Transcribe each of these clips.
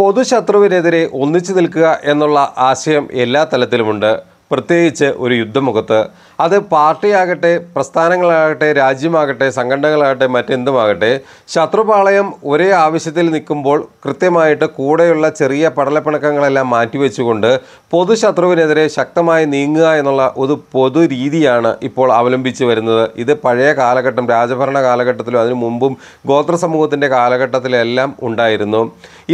പൊതുശത്രുവിനെതിരെ ഒന്നിച്ചു നിൽക്കുക എന്നുള്ള ആശയം എല്ലാ തലത്തിലുമുണ്ട്. പ്രത്യേകിച്ച് ഒരു യുദ്ധമുഖത്ത് അത് പാർട്ടിയാകട്ടെ പ്രസ്ഥാനങ്ങളാകട്ടെ രാജ്യമാകട്ടെ സംഘടനകളാകട്ടെ മറ്റെന്തുമാകട്ടെ ശത്രുപാളയം ഒരേ ആവശ്യത്തിൽ നിൽക്കുമ്പോൾ കൃത്യമായിട്ട് കൂടെയുള്ള ചെറിയ പടലപ്പിണക്കങ്ങളെല്ലാം മാറ്റിവെച്ചുകൊണ്ട് പൊതുശത്രുവിനെതിരെ ശക്തമായി നീങ്ങുക എന്നുള്ള ഒരു പൊതു രീതിയാണ് ഇപ്പോൾ അവലംബിച്ച് വരുന്നത്. ഇത് പഴയ കാലഘട്ടം രാജഭരണ കാലഘട്ടത്തിലും അതിനു മുമ്പും ഗോത്ര സമൂഹത്തിന്റെ കാലഘട്ടത്തിലെല്ലാം ഉണ്ടായിരുന്നു.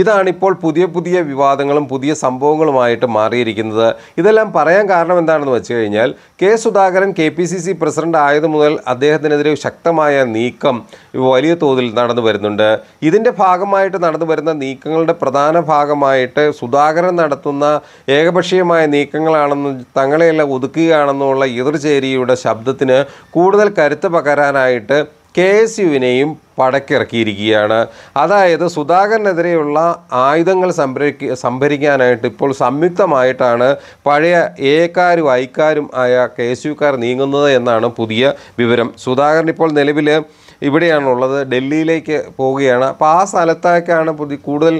ഇതാണിപ്പോൾ പുതിയ പുതിയ വിവാദങ്ങളും പുതിയ സംഭവങ്ങളുമായിട്ട് മാറിയിരിക്കുന്നത്. ഇതെല്ലാം പറയാൻ കാരണം എന്താണെന്ന് വെച്ച് കഴിഞ്ഞാൽ K Sudhakaran K P C C president ആയതു മുതൽ അദ്ദേഹത്തിനെതിരെ ശക്തമായ നീക്കം വലിയ തോതിൽ നടന്നു വരുന്നുണ്ട്. ഇതിന്റെ ഭാഗമായിട്ട് നടന്നു വരുന്ന നീക്കങ്ങളുടെ പ്രധാന ഭാഗമായിട്ട് സുധാകരൻ നടത്തുന്ന ഏകപക്ഷീയമായ നീക്കങ്ങളാണെന്നും തങ്ങളെയെല്ലാം ഒതുക്കുകയാണെന്നുള്ള എതിർചേരിയുടെ ശബ്ദത്തിന് കൂടുതൽ കരുത്ത് പകരാനായിട്ട് കെ എസ് യുവിനെയും പടക്കിറക്കിയിരിക്കുകയാണ്. അതായത് സുധാകരനെതിരെയുള്ള ആയുധങ്ങൾ സംഭരിക്ക സംഭരിക്കാനായിട്ട് ഇപ്പോൾ സംയുക്തമായിട്ടാണ് പഴയ എക്കാരും ഐക്കാരും ആയ കെ എസ് യുക്കാർ നീങ്ങുന്നത് എന്നാണ് പുതിയ വിവരം. സുധാകരൻ ഇപ്പോൾ നിലവിൽ ഇവിടെയാണുള്ളത്. ഡൽഹിയിലേക്ക് പോവുകയാണ്. അപ്പോൾ ആ സ്ഥലത്തേക്കാണ് പുതിയ കൂടുതൽ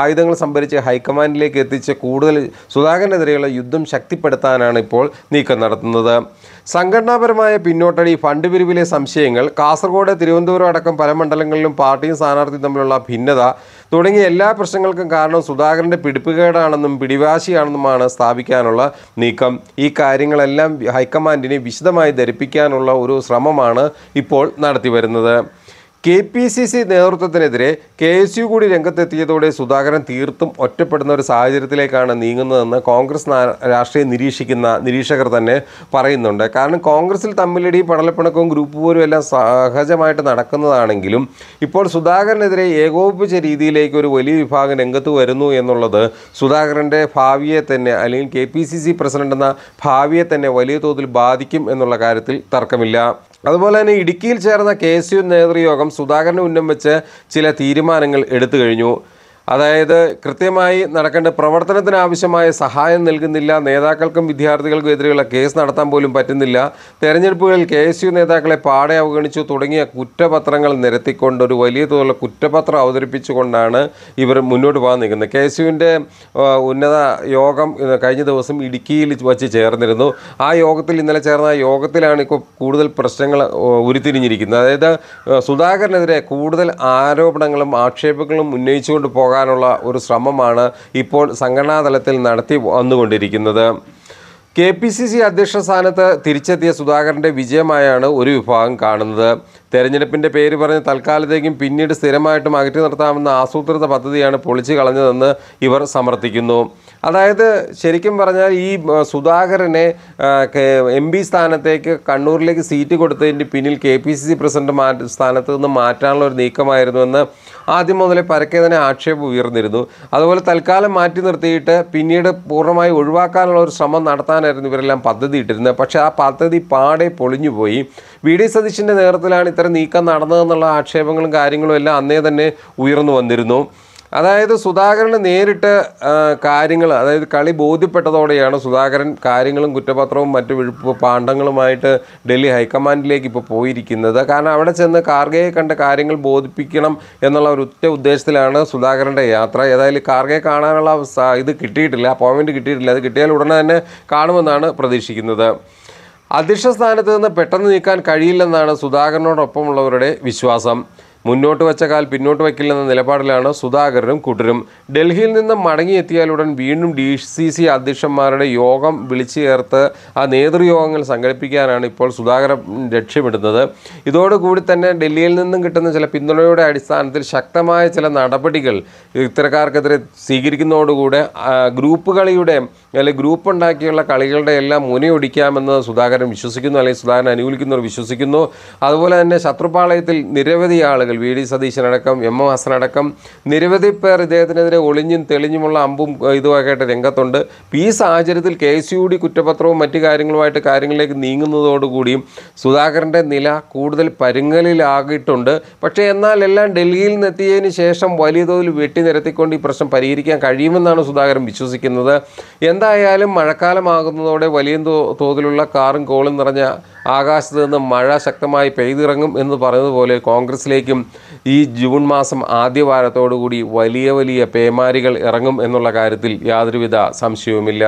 ആയുധങ്ങൾ സംഭരിച്ച് ഹൈക്കമാൻഡിലേക്ക് എത്തിച്ച് കൂടുതൽ സുധാകരനെതിരെയുള്ള യുദ്ധം ശക്തിപ്പെടുത്താനാണ് ഇപ്പോൾ നീക്കം നടത്തുന്നത്. സംഘടനാപരമായ പിന്നോട്ടടി ഫണ്ട് പിരിവിലെ സംശയങ്ങൾ കാസർഗോഡ് തിരുവനന്തപുരം അടക്കം പല മണ്ഡലങ്ങളിലും പാർട്ടിയും സ്ഥാനാർത്ഥിയും തമ്മിലുള്ള ഭിന്നത തുടങ്ങിയ എല്ലാ പ്രശ്നങ്ങൾക്കും കാരണം സുധാകരന്റെ പിടിപ്പുകേടാണെന്നും പിടിവാശിയാണെന്നുമാണ് സ്ഥാപിക്കാനുള്ള നീക്കം. ഈ കാര്യങ്ങളെല്ലാം ഹൈക്കമാൻഡിനെ വിശദമായി ധരിപ്പിക്കാനുള്ള ഒരു ശ്രമമാണ് ഇപ്പോൾ നടത്തി വരുന്നത് കെ പി സി സി നേതൃത്വത്തിനെതിരെ കെ എസ് യു കൂടി രംഗത്തെത്തിയതോടെ സുധാകരൻ തീർത്തും ഒറ്റപ്പെടുന്ന ഒരു സാഹചര്യത്തിലേക്കാണ് നീങ്ങുന്നതെന്ന് കോൺഗ്രസ് രാഷ്ട്രീയം നിരീക്ഷിക്കുന്ന നിരീക്ഷകർ തന്നെ പറയുന്നുണ്ട്. കാരണം കോൺഗ്രസിൽ തമ്മിലടി പടലപ്പിണക്കവും ഗ്രൂപ്പ് പോലും എല്ലാം സഹജമായിട്ട് നടക്കുന്നതാണെങ്കിലും ഇപ്പോൾ സുധാകരനെതിരെ ഏകോപിപ്പിച്ച രീതിയിലേക്ക് ഒരു വലിയ വിഭാഗം രംഗത്ത് വരുന്നു എന്നുള്ളത് സുധാകരന്റെ ഭാവിയെ തന്നെ അല്ലെങ്കിൽ K P C C president എന്ന ഭാവിയെ തന്നെ വലിയ തോതിൽ ബാധിക്കും എന്നുള്ള കാര്യത്തിൽ തർക്കമില്ല. അതുപോലെ തന്നെ ഇടുക്കിയിൽ ചേർന്ന കെ എസ് യു നേതൃയോഗം സുധാകരന് ഉന്നം വെച്ച് ചില തീരുമാനങ്ങൾ എടുത്തു കഴിഞ്ഞു. അതായത് കൃത്യമായി നടക്കേണ്ട പ്രവർത്തനത്തിന് ആവശ്യമായ സഹായം നൽകുന്നില്ല. നേതാക്കൾക്കും വിദ്യാർത്ഥികൾക്കും എതിരെയുള്ള കേസ് നടത്താൻ പോലും പറ്റുന്നില്ല. തെരഞ്ഞെടുപ്പുകളിൽ കെ എസ് യു നേതാക്കളെ പാടെ അവഗണിച്ചു. തുടങ്ങിയ കുറ്റപത്രങ്ങൾ നിരത്തിക്കൊണ്ട് ഒരു വലിയ തോതിലുള്ള കുറ്റപത്രം അവതരിപ്പിച്ചുകൊണ്ടാണ് ഇവർ മുന്നോട്ട് പോകാൻ നിൽക്കുന്നത്. കെ എസ് യുവിന്റെ ഉന്നത യോഗം കഴിഞ്ഞ ദിവസം ഇടുക്കിയിൽ വച്ച് ചേർന്നിരുന്നു. ആ യോഗത്തിൽ ഇന്നലെ ചേർന്ന യോഗത്തിലാണ് ഇപ്പോൾ കൂടുതൽ പ്രശ്നങ്ങൾ ഉരുത്തിരിഞ്ഞിരിക്കുന്നത്. അതായത് സുധാകരനെതിരെ കൂടുതൽ ആരോപണങ്ങളും ആക്ഷേപങ്ങളും ഉന്നയിച്ചുകൊണ്ട് പോകാനുള്ള ഒരു ശ്രമമാണ് ഇപ്പോൾ സംഘടനാ തലത്തിൽ നടത്തി വന്നുകൊണ്ടിരിക്കുന്നത്. കെ പി സി സി അധ്യക്ഷ സ്ഥാനത്ത് തിരിച്ചെത്തിയ സുധാകരന്റെ വിജയമായാണ് ഒരു വിഭാഗം കാണുന്നത്. തെരഞ്ഞെടുപ്പിന്റെ പേര് പറഞ്ഞ് തൽക്കാലത്തേക്കും പിന്നീട് സ്ഥിരമായിട്ടും അകറ്റി നിർത്താമെന്ന ആസൂത്രിത പദ്ധതിയാണ് പൊളിച്ചു കളഞ്ഞതെന്ന് ഇവർ സമർത്ഥിക്കുന്നു. അതായത് ശരിക്കും പറഞ്ഞാൽ ഈ സുധാകരനെ എം പി സ്ഥാനത്തേക്ക് കണ്ണൂരിലേക്ക് സീറ്റ് കൊടുത്തതിന്റെ പിന്നിൽ K P C C president മാറ്റ സ്ഥാനത്ത് നിന്ന് മാറ്റാനുള്ള ഒരു നീക്കമായിരുന്നുവെന്ന് ആദ്യം മുതലേ പരക്കെ തന്നെ ആക്ഷേപം ഉയർന്നിരുന്നു. അതുപോലെ തൽക്കാലം മാറ്റി നിർത്തിയിട്ട് പിന്നീട് പൂർണമായി ഒഴിവാക്കാനുള്ള ഒരു ശ്രമം നടത്താനായിരുന്നു ഇവരെല്ലാം പദ്ധതി ഇട്ടിരുന്നത് പക്ഷേ ആ പദ്ധതി പാടെ പൊളിഞ്ഞുപോയി. വി ഡി സതീശിന്റെ നേതൃത്വത്തിലാണ് ഇത്തരം നീക്കം നടന്നതെന്നുള്ള ആക്ഷേപങ്ങളും കാര്യങ്ങളും എല്ലാം അന്നേ തന്നെ ഉയർന്നു വന്നിരുന്നു. അതായത് സുധാകരന് നേരിട്ട് കാര്യങ്ങൾ അതായത് കളി ബോധ്യപ്പെട്ടതോടെയാണ് സുധാകരൻ കാര്യങ്ങളും കുറ്റപത്രവും മറ്റു വിഴുപ്പ് പാണ്ഡങ്ങളുമായിട്ട് ഡൽഹി ഹൈക്കമാൻഡിലേക്ക് ഇപ്പോൾ പോയിരിക്കുന്നത്. കാരണം അവിടെ ചെന്ന് കാർഗയെ കണ്ട കാര്യങ്ങൾ ബോധിപ്പിക്കണം എന്നുള്ള ഒരു ഒറ്റ ഉദ്ദേശത്തിലാണ് സുധാകരന്റെ യാത്ര. ഏതായാലും കാർഗയെ കാണാനുള്ള ഇത് കിട്ടിയിട്ടില്ല അപ്പോയിൻമെന്റ് കിട്ടിയിട്ടില്ല. അത് കിട്ടിയാൽ ഉടനെ തന്നെ കാണുമെന്നാണ് പ്രതീക്ഷിക്കുന്നത്. അധ്യക്ഷ സ്ഥാനത്ത് നിന്ന് പെട്ടെന്ന് നീക്കാൻ കഴിയില്ലെന്നാണ് സുധാകരനോടൊപ്പമുള്ളവരുടെ വിശ്വാസം. മുന്നോട്ട് വെച്ച കാൽ പിന്നോട്ട് വയ്ക്കില്ലെന്ന നിലപാടിലാണ് സുധാകരനും കൂട്ടരും ഡൽഹിയിൽ നിന്ന് മടങ്ങിയെത്തിയാലുടൻ വീണ്ടും ഡി സി സി അധ്യക്ഷന്മാരുടെ യോഗം വിളിച്ചു ചേർത്ത് ആ നേതൃയോഗങ്ങൾ സംഘടിപ്പിക്കാനാണ് ഇപ്പോൾ സുധാകരൻ ലക്ഷ്യമിടുന്നത്. ഇതോടുകൂടി തന്നെ ഡൽഹിയിൽ നിന്നും കിട്ടുന്ന ചില പിന്തുണയുടെ അടിസ്ഥാനത്തിൽ ശക്തമായ ചില നടപടികൾ ഇത്തരക്കാർക്കെതിരെ സ്വീകരിക്കുന്നതോടുകൂടെ ഗ്രൂപ്പ് കളിയുടെ അല്ലെങ്കിൽ ഗ്രൂപ്പ് ഉണ്ടാക്കിയുള്ള കളികളുടെ എല്ലാം മുനയൊടിക്കാമെന്ന് സുധാകരൻ വിശ്വസിക്കുന്നു അല്ലെങ്കിൽ സുധാകരൻ അനുകൂലിക്കുന്നവർ വിശ്വസിക്കുന്നു. അതുപോലെ തന്നെ ശത്രുപാളയത്തിൽ നിരവധി ആളുകൾ വി ഡി സതീശനടക്കം എം എം ഹസനടക്കം നിരവധി പേർ ഇദ്ദേഹത്തിനെതിരെ ഒളിഞ്ഞും തെളിഞ്ഞുമുള്ള അമ്പും ഇതുമായിട്ട് രംഗത്തുണ്ട്. ഈ സാഹചര്യത്തിൽ കെ എസ് യു ഡി കുറ്റപത്രവും മറ്റു കാര്യങ്ങളുമായിട്ട് കാര്യങ്ങളിലേക്ക് നീങ്ങുന്നതോടുകൂടിയും സുധാകരന്റെ നില കൂടുതൽ പരുങ്ങലിലാകിയിട്ടുണ്ട്. പക്ഷേ എന്നാൽ എല്ലാം ഡൽഹിയിൽ നിന്നെത്തിയതിന് ശേഷം വലിയ തോതിൽ വെട്ടി നിരത്തിക്കൊണ്ട് ഈ പ്രശ്നം പരിഹരിക്കാൻ കഴിയുമെന്നാണ് സുധാകരൻ വിശ്വസിക്കുന്നത്. എന്തായാലും മഴക്കാലമാകുന്നതോടെ വലിയ തോതിലുള്ള കാറും കോളും നിറഞ്ഞ ആകാശത്ത് നിന്ന് മഴ ശക്തമായി പെയ്തിറങ്ങും എന്ന് പറയുന്നതുപോലെ കോൺഗ്രസിലേക്കും ഈ ജൂൺ മാസം ആദ്യവാരത്തോടുകൂടി വലിയ വലിയ പേമാരികൾ ഇറങ്ങും എന്നുള്ള കാര്യത്തിൽ യാതൊരുവിധ സംശയവുമില്ല.